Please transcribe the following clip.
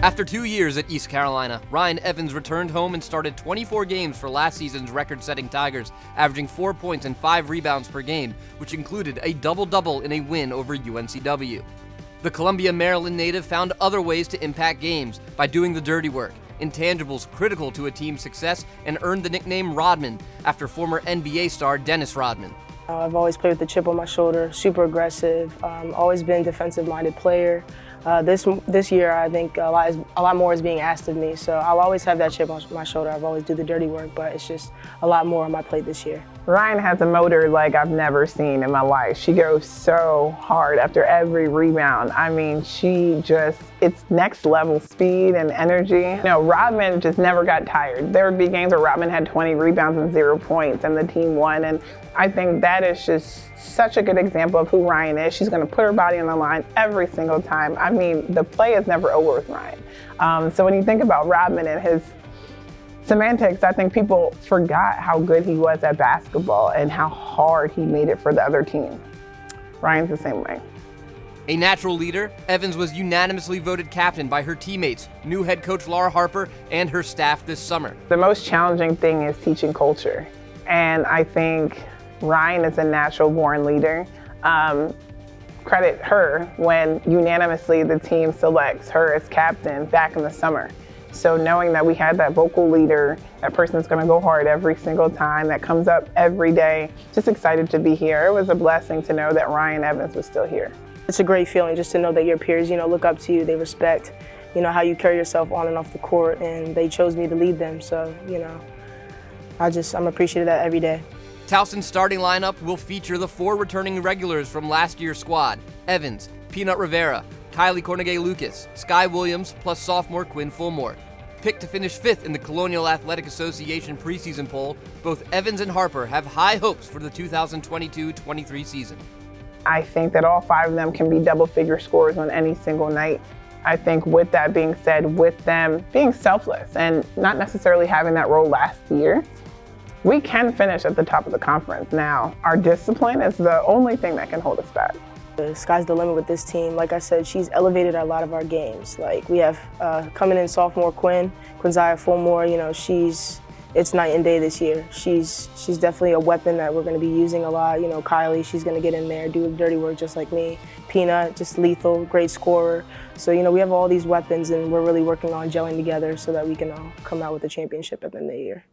After two years at East Carolina, Ryann Evans returned home and started 24 games for last season's record setting Tigers, averaging four points and five rebounds per game, which included a double double in a win over UNCW. The Columbia, Maryland native found other ways to impact games by doing the dirty work, intangibles critical to a team's success, and earned the nickname Rodman after former NBA star Dennis Rodman. I've always played with the chip on my shoulder, super aggressive, um, always been defensive-minded player. Uh, this this year, I think a lot, is, a lot more is being asked of me, so I'll always have that chip on my shoulder. I've always do the dirty work, but it's just a lot more on my plate this year. Ryann has a motor like I've never seen in my life. She goes so hard after every rebound. I mean, she just, it's next level speed and energy. You know, Rodman just never got tired. There would be games where Rodman had 20 rebounds and zero points and the team won. And I think that is just such a good example of who Ryann is. She's going to put her body on the line every single time. Mean, the play is never over with Ryann. Um, so when you think about Rodman and his semantics, I think people forgot how good he was at basketball and how hard he made it for the other team. Ryann's the same way. A natural leader, Evans was unanimously voted captain by her teammates, new head coach Laura Harper, and her staff this summer. The most challenging thing is teaching culture. And I think Ryann is a natural born leader. Um, credit her when unanimously the team selects her as captain back in the summer. So knowing that we had that vocal leader, that person that's going to go hard every single time, that comes up every day, just excited to be here. It was a blessing to know that Ryann Evans was still here. It's a great feeling just to know that your peers, you know, look up to you, they respect, you know, how you carry yourself on and off the court, and they chose me to lead them. So, you know, I just, I'm appreciative of that every day. Towson's starting lineup will feature the four returning regulars from last year's squad Evans, Peanut Rivera, Kylie Kornegay Lucas, Sky Williams, plus sophomore Quinn Fulmore. Picked to finish fifth in the Colonial Athletic Association preseason poll, both Evans and Harper have high hopes for the 2022 23 season. I think that all five of them can be double figure scores on any single night. I think with that being said, with them being selfless and not necessarily having that role last year, we can finish at the top of the conference. Now, our discipline is the only thing that can hold us back. The sky's the limit with this team. Like I said, she's elevated a lot of our games. Like we have uh, coming in sophomore Quinn, Quinzia Fulmore, you know, she's, it's night and day this year. She's she's definitely a weapon that we're going to be using a lot. You know, Kylie, she's going to get in there, do the dirty work just like me. Peanut, just lethal, great scorer. So, you know, we have all these weapons and we're really working on gelling together so that we can all come out with a championship at the end of the year.